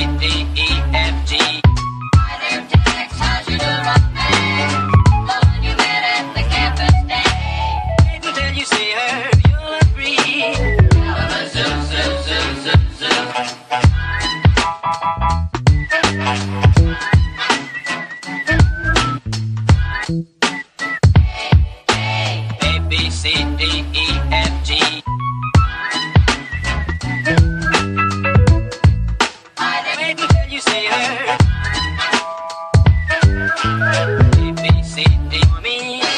D E E. If they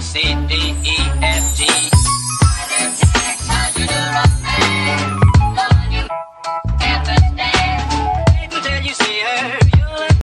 A, C, D, E.